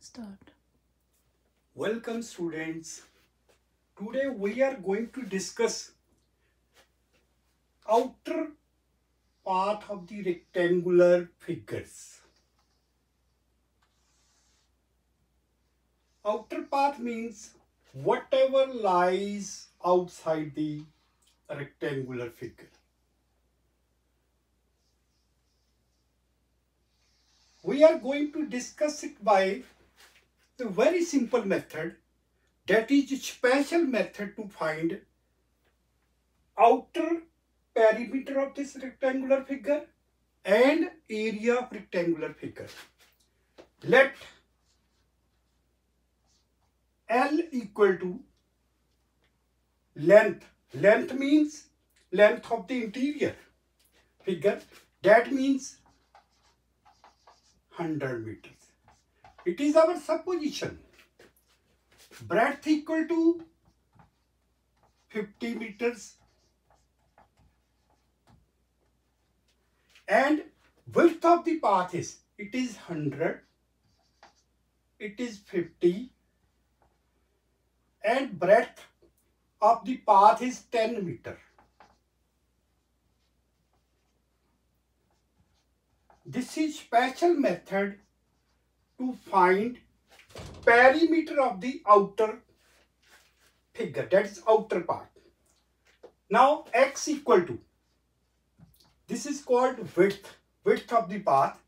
Start. Welcome students. Today we are going to discuss outer part of the rectangular figures. Outer part means whatever lies outside the rectangular figure. We are going to discuss it by the very simple method that is a special method to find outer perimeter of this rectangular figure and area of rectangular figure. Let L equal to length. Length means length of the interior figure. That means 100 meters. It is our supposition. Breadth equal to 50 meters. And width of the path is it is 100 it is 50 and breadth of the path is 10 meter. This is special method to find perimeter of the outer figure. That is outer part. Now x equal to this is called width. Width of the path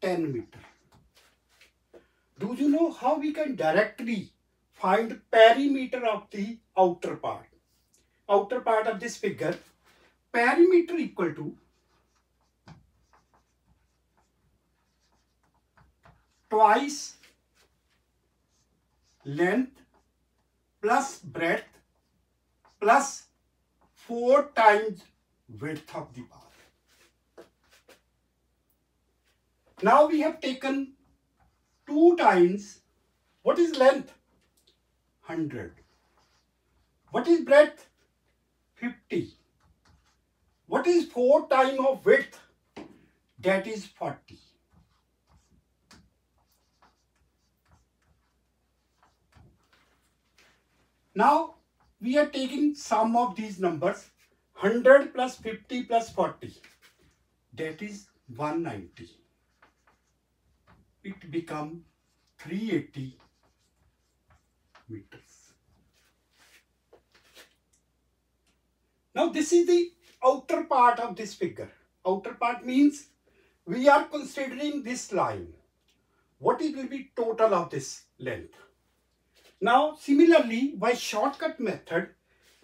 10 meter. Do you know how we can directly find perimeter of the outer part? Outer part of this figure perimeter equal to twice length plus breadth plus 4 times width of the path. Now we have taken 2 times, what is length? 100. What is breadth? 50. What is 4 times of width? That is 40. Now we are taking sum of these numbers 100 plus 50 plus 40 that is 190 it become 380 meters. Now this is the outer part of this figure. Outer part means we are considering this line. What it will be total of this length now, similarly, by shortcut method,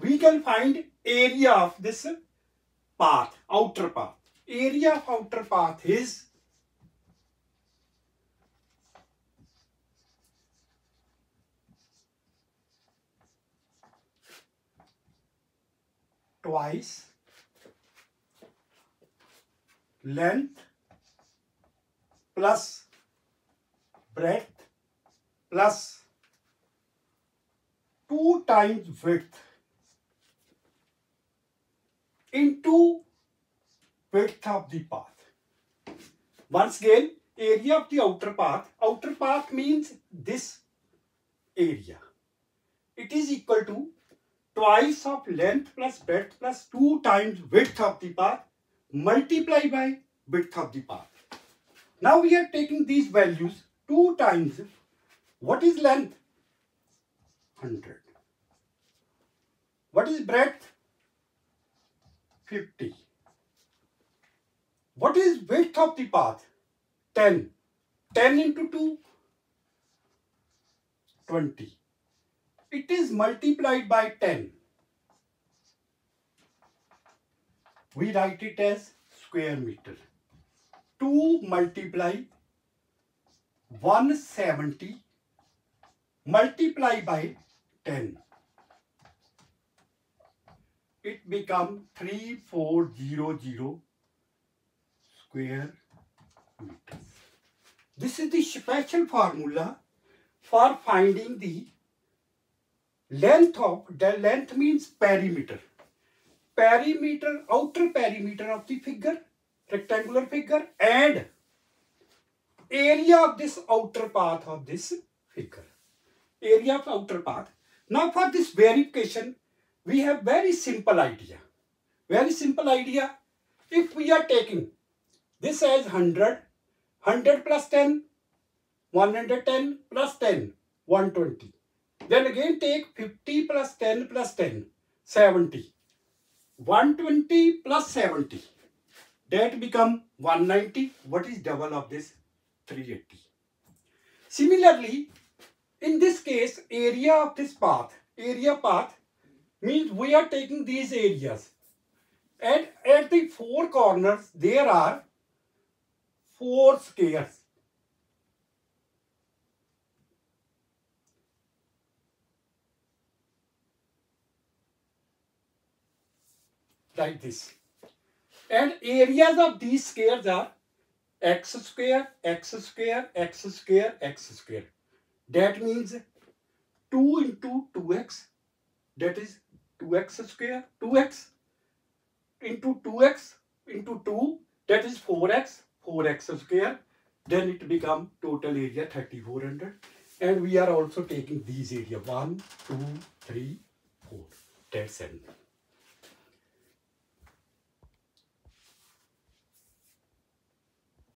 we can find area of this path, outer path. Area of outer path is twice length plus breadth plus 2 times width into width of the path. Once again, area of the outer path. Outer path means this area. It is equal to twice of length plus breadth plus 2 times width of the path multiplied by width of the path. Now we are taking these values 2 times. What is length? 100. What is breadth? 50. What is width of the path? 10. 10 into 2? 20. It is multiplied by 10. We write it as square meter. 2 multiply 170 multiply by 10 it become 3400 square meters this is the special formula for finding the length of the length means perimeter perimeter outer perimeter of the figure rectangular figure and area of this outer path of this figure. Area of outer path. Now for this verification, we have very simple idea. Very simple idea. If we are taking this as 100, 100 plus 10, 110 plus 10, 120. Then again take 50 plus 10 plus 10, 70. 120 plus 70. That become 190. What is double of this? 380. Similarly, in this case, area of this path, area path means we are taking these areas. And at the four corners, there are four squares. Like this. And areas of these squares are x square, x square, x square, x square. That means 2 into 2x, that is 2x square, 2x into 2x into 2, that is 4x, 4x square. Then it become total area 3400. And we are also taking these area 1, 2, 3, 4. That's it.